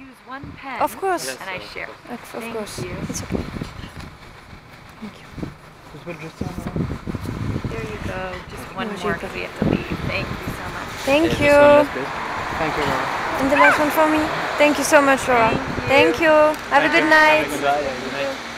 use one pen. Of course. Yes. And I share. Of, of Thank course. you. It's okay. Thank you. There you go. Just one more because we have to leave. Thank you so much. Thank Yeah, you. Thank you, Laura. And the last one for me. Thank you so much, Laura. Thank you. Thank you. Have Thank a good you. night. Have a good night. good night.